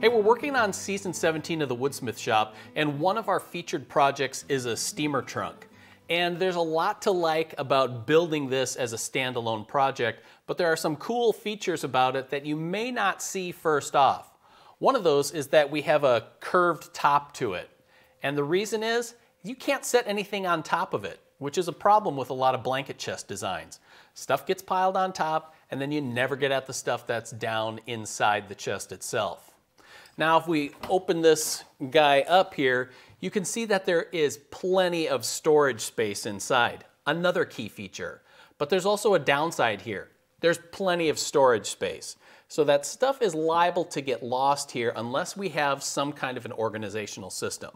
Hey, we're working on season 17 of the Woodsmith Shop, and one of our featured projects is a steamer trunk. And there's a lot to like about building this as a standalone project, but there are some cool features about it that you may not see first off. One of those is that we have a curved top to it. And the reason is, you can't set anything on top of it, which is a problem with a lot of blanket chest designs. Stuff gets piled on top, and then you never get at the stuff that's down inside the chest itself. Now, if we open this guy up here, you can see that there is plenty of storage space inside. Another key feature. But there's also a downside here. There's plenty of storage space. So that stuff is liable to get lost here unless we have some kind of an organizational system.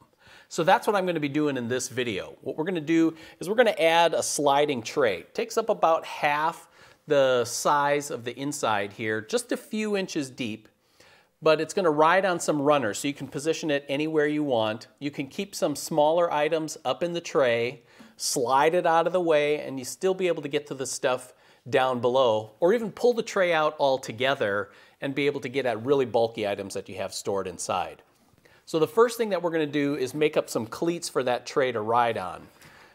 So that's what I'm going to be doing in this video. What we're going to do is we're going to add a sliding tray. It takes up about half the size of the inside here, just a few inches deep but it's going to ride on some runners, so you can position it anywhere you want. You can keep some smaller items up in the tray, slide it out of the way, and you still be able to get to the stuff down below, or even pull the tray out altogether and be able to get at really bulky items that you have stored inside. So the first thing that we're going to do is make up some cleats for that tray to ride on.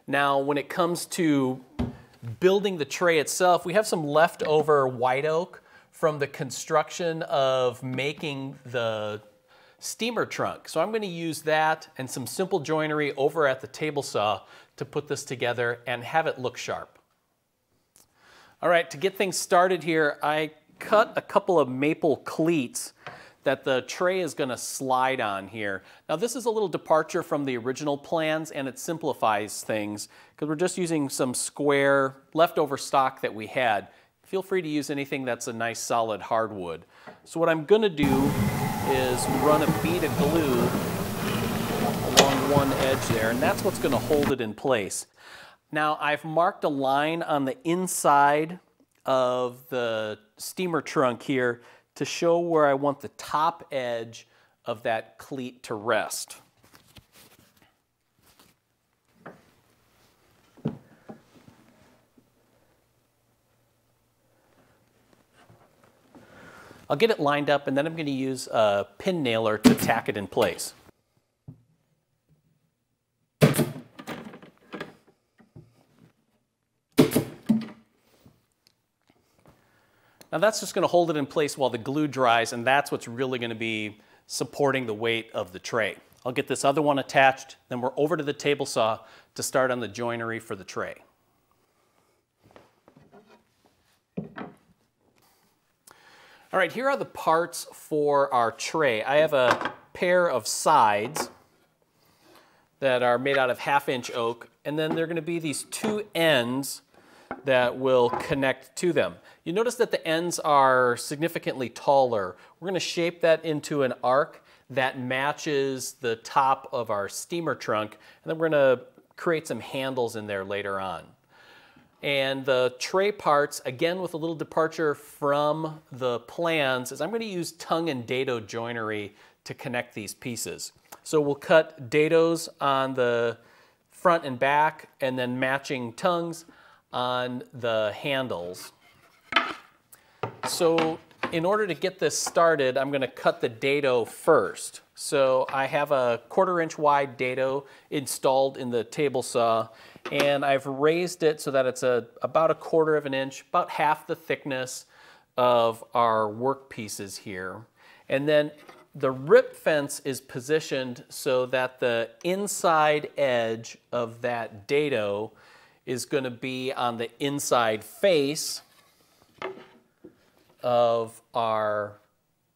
Now, when it comes to building the tray itself, we have some leftover white oak from the construction of making the steamer trunk. So I'm going to use that and some simple joinery over at the table saw to put this together and have it look sharp. All right, to get things started here, I cut a couple of maple cleats that the tray is going to slide on here. Now this is a little departure from the original plans and it simplifies things because we're just using some square leftover stock that we had. Feel free to use anything that's a nice solid hardwood. So what I'm going to do is run a bead of glue along one edge there, and that's what's going to hold it in place. Now I've marked a line on the inside of the steamer trunk here to show where I want the top edge of that cleat to rest. I'll get it lined up and then I'm going to use a pin nailer to tack it in place. Now that's just going to hold it in place while the glue dries and that's what's really going to be supporting the weight of the tray. I'll get this other one attached, then we're over to the table saw to start on the joinery for the tray. All right, here are the parts for our tray. I have a pair of sides that are made out of half inch oak, and then there are gonna be these two ends that will connect to them. You notice that the ends are significantly taller. We're gonna shape that into an arc that matches the top of our steamer trunk, and then we're gonna create some handles in there later on. And the tray parts, again with a little departure from the plans, is I'm going to use tongue and dado joinery to connect these pieces. So we'll cut dados on the front and back and then matching tongues on the handles. So in order to get this started, I'm going to cut the dado first. So I have a quarter inch wide dado installed in the table saw and I've raised it so that it's a, about a quarter of an inch, about half the thickness of our work pieces here. And then the rip fence is positioned so that the inside edge of that dado is going to be on the inside face of our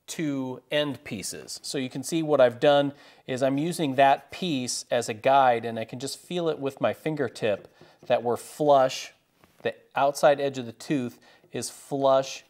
two end pieces. So you can see what I've done is I'm using that piece as a guide and I can just feel it with my fingertip that we're flush, the outside edge of the tooth is flush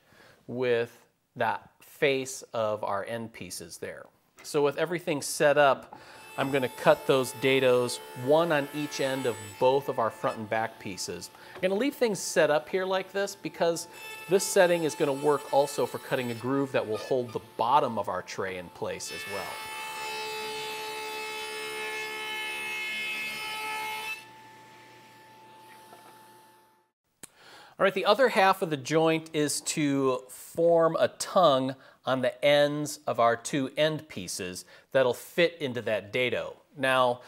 with that face of our end pieces there. So with everything set up, I'm going to cut those dados, one on each end of both of our front and back pieces. I'm going to leave things set up here like this because this setting is going to work also for cutting a groove that will hold the bottom of our tray in place as well. All right, the other half of the joint is to form a tongue on the ends of our two end pieces that'll fit into that dado. Now,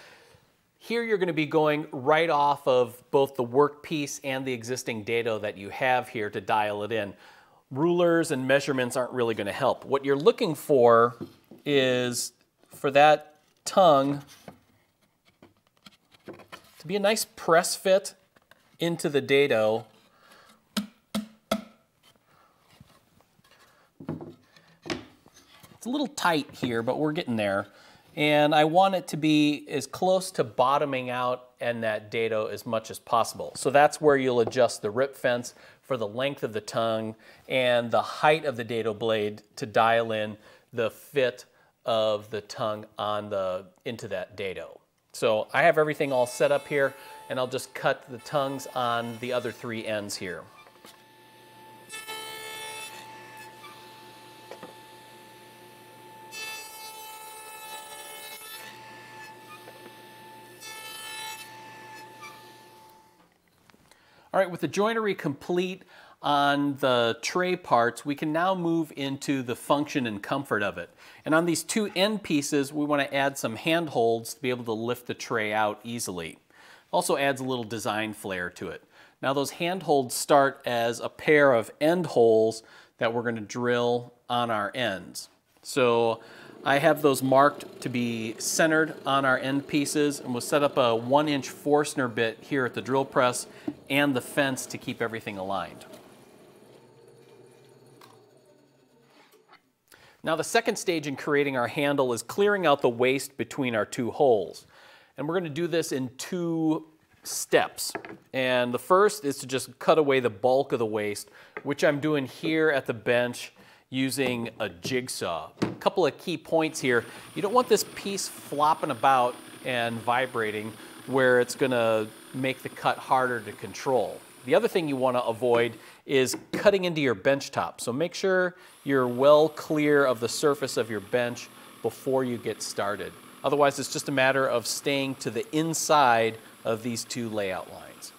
here you're going to be going right off of both the workpiece and the existing dado that you have here to dial it in. Rulers and measurements aren't really going to help. What you're looking for is for that tongue to be a nice press fit into the dado little tight here, but we're getting there. And I want it to be as close to bottoming out and that dado as much as possible. So that's where you'll adjust the rip fence for the length of the tongue and the height of the dado blade to dial in the fit of the tongue on the into that dado. So I have everything all set up here and I'll just cut the tongues on the other three ends here. All right, with the joinery complete on the tray parts, we can now move into the function and comfort of it. And on these two end pieces, we want to add some handholds to be able to lift the tray out easily. Also adds a little design flair to it. Now those handholds start as a pair of end holes that we're going to drill on our ends. So I have those marked to be centered on our end pieces and we'll set up a one inch Forstner bit here at the drill press and the fence to keep everything aligned. Now the second stage in creating our handle is clearing out the waste between our two holes. And we're going to do this in two steps. And the first is to just cut away the bulk of the waste, which I'm doing here at the bench using a jigsaw. A couple of key points here. You don't want this piece flopping about and vibrating where it's gonna make the cut harder to control. The other thing you wanna avoid is cutting into your bench top. So make sure you're well clear of the surface of your bench before you get started. Otherwise, it's just a matter of staying to the inside of these two layout lines.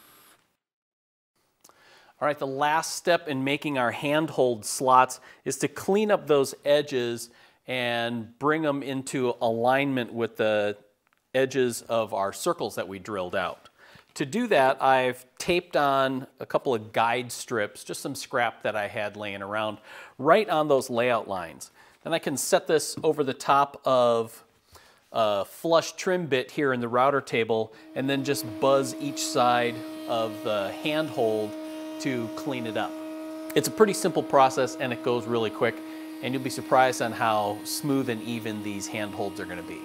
All right, the last step in making our handhold slots is to clean up those edges and bring them into alignment with the edges of our circles that we drilled out. To do that, I've taped on a couple of guide strips, just some scrap that I had laying around, right on those layout lines. Then I can set this over the top of a flush trim bit here in the router table and then just buzz each side of the handhold to clean it up. It's a pretty simple process and it goes really quick and you'll be surprised on how smooth and even these handholds are going to be.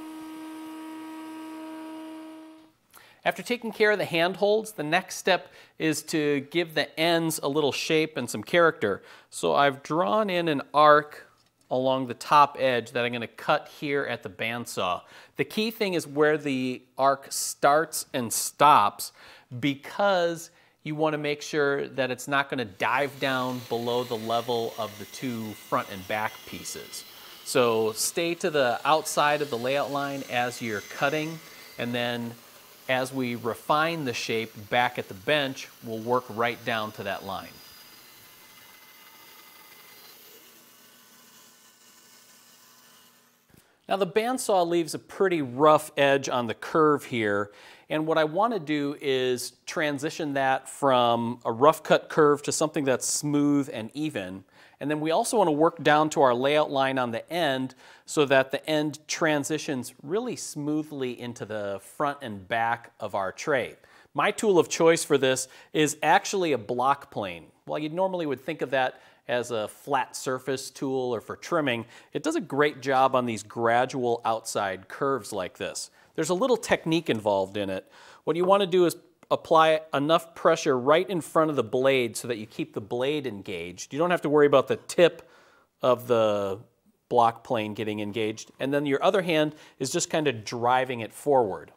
After taking care of the handholds, the next step is to give the ends a little shape and some character. So I've drawn in an arc along the top edge that I'm going to cut here at the bandsaw. The key thing is where the arc starts and stops because you want to make sure that it's not going to dive down below the level of the two front and back pieces. So stay to the outside of the layout line as you're cutting and then as we refine the shape back at the bench, we'll work right down to that line. Now the bandsaw leaves a pretty rough edge on the curve here and what I want to do is transition that from a rough cut curve to something that's smooth and even. And then we also want to work down to our layout line on the end so that the end transitions really smoothly into the front and back of our tray. My tool of choice for this is actually a block plane. While you normally would think of that as a flat surface tool or for trimming, it does a great job on these gradual outside curves like this. There's a little technique involved in it. What you want to do is apply enough pressure right in front of the blade so that you keep the blade engaged. You don't have to worry about the tip of the block plane getting engaged. And then your other hand is just kind of driving it forward.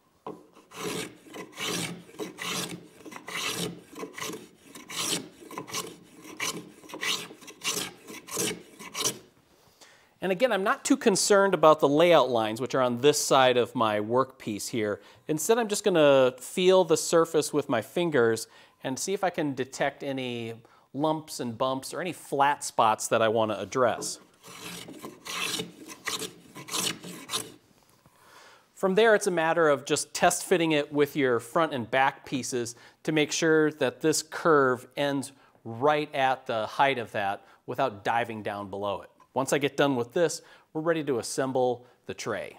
And again, I'm not too concerned about the layout lines, which are on this side of my workpiece here. Instead, I'm just gonna feel the surface with my fingers and see if I can detect any lumps and bumps or any flat spots that I want to address. From there, it's a matter of just test fitting it with your front and back pieces to make sure that this curve ends right at the height of that without diving down below it. Once I get done with this, we're ready to assemble the tray.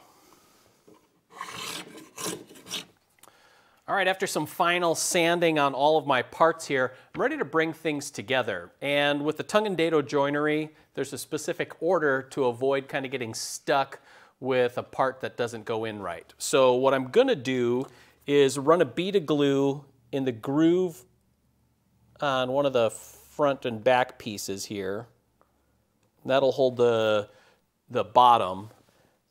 All right, after some final sanding on all of my parts here, I'm ready to bring things together. And with the tongue and dado joinery, there's a specific order to avoid kind of getting stuck with a part that doesn't go in right. So what I'm gonna do is run a bead of glue in the groove on one of the front and back pieces here. That'll hold the, the bottom.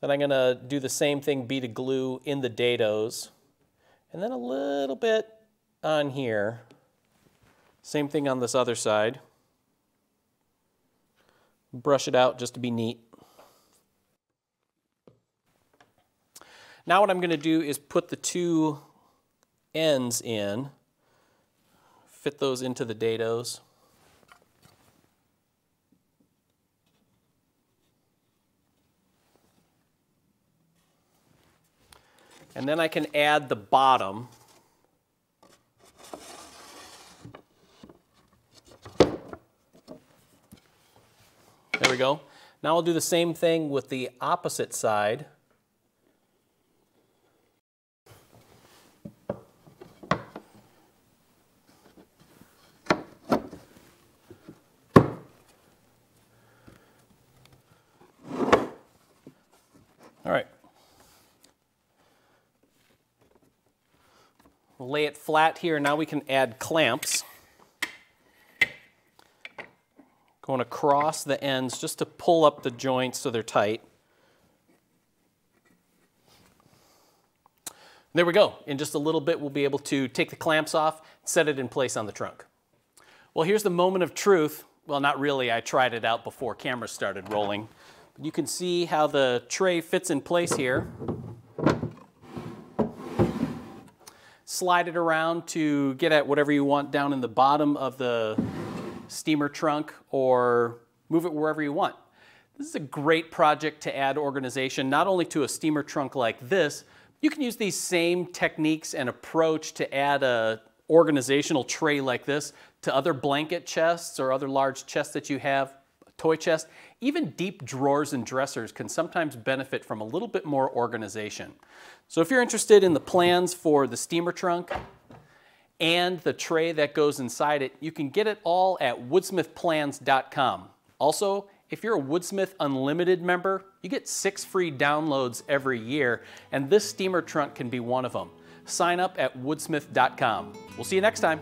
Then I'm gonna do the same thing, bead of glue in the dados and then a little bit on here. Same thing on this other side. Brush it out just to be neat. Now what I'm to do is put the two ends in, fit those into the dados. And then I can add the bottom. There we go. Now I'll do the same thing with the opposite side. Lay it flat here. Now we can add clamps. Going across the ends just to pull up the joints so they're tight. There we go. In just a little bit, we'll be able to take the clamps off, set it in place on the trunk. Well, here's the moment of truth. Well, not really. I tried it out before cameras started rolling. You can see how the tray fits in place here. Slide it around to get at whatever you want down in the bottom of the steamer trunk or move it wherever you want. This is a great project to add organization, not only to a steamer trunk like this, you can use these same techniques and approach to add a organizational tray like this to other blanket chests or other large chests that you have, toy chest. Even deep drawers and dressers can sometimes benefit from a little bit more organization. So if you're interested in the plans for the steamer trunk and the tray that goes inside it, you can get it all at woodsmithplans.com. Also, if you're a Woodsmith Unlimited member, you get six free downloads every year, and this steamer trunk can be one of them. Sign up at woodsmith.com. We'll see you next time.